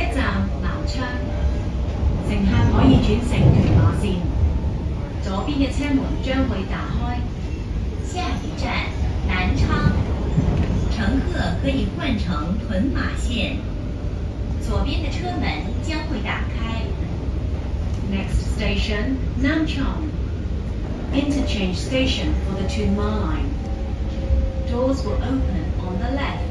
一站南昌，乘客可以转乘屯马线，左边嘅车门将会打开。下一站南昌，乘客可以换乘屯马线，左边的车门将会打开。Next station, Namchong. Interchange station for the Tuen Ma line. Doors will open on the left.